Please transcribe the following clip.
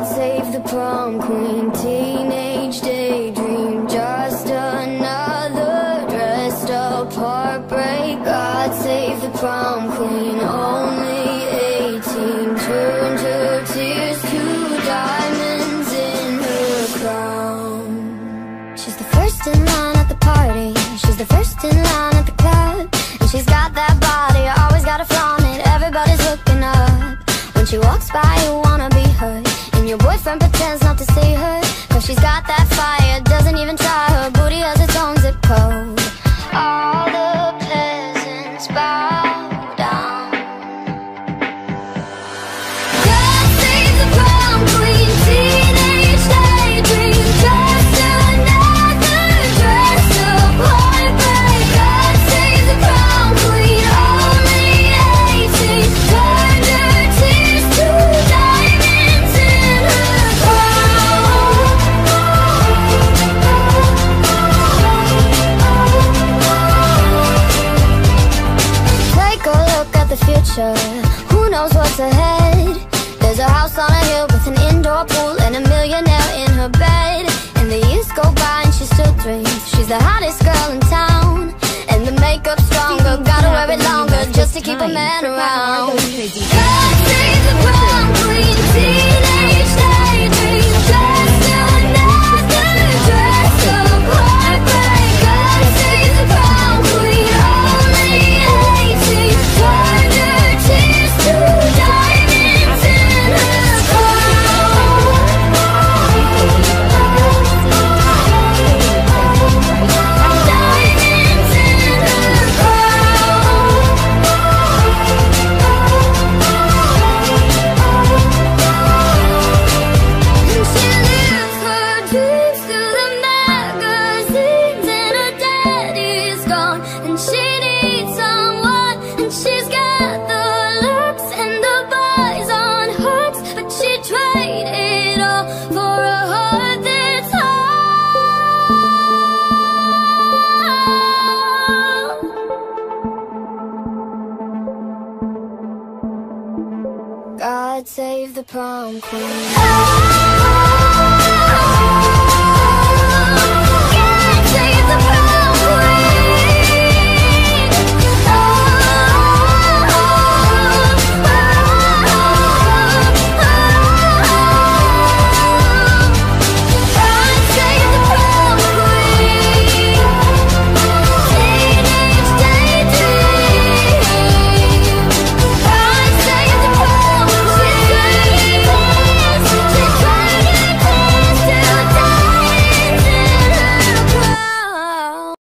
God save the prom queen, teenage daydream, just another dressed up heartbreak. God save the prom queen, only 18, turned her tears to diamonds in her crown. She's the first in line at the party, she's the first in line at the club, and she's got that body, always gotta flaunt it, everybody's looking up. When she walks by, you your boyfriend pretends not to see her. Cause she's got that fire, doesn't look at the future. Who knows what's ahead? There's a house on a hill with an indoor pool and a millionaire in her bed. And the years go by and she still dreams. She's the hottest girl in town. And the makeup's stronger, gotta wear it longer just to keep a man around. God save the prom queen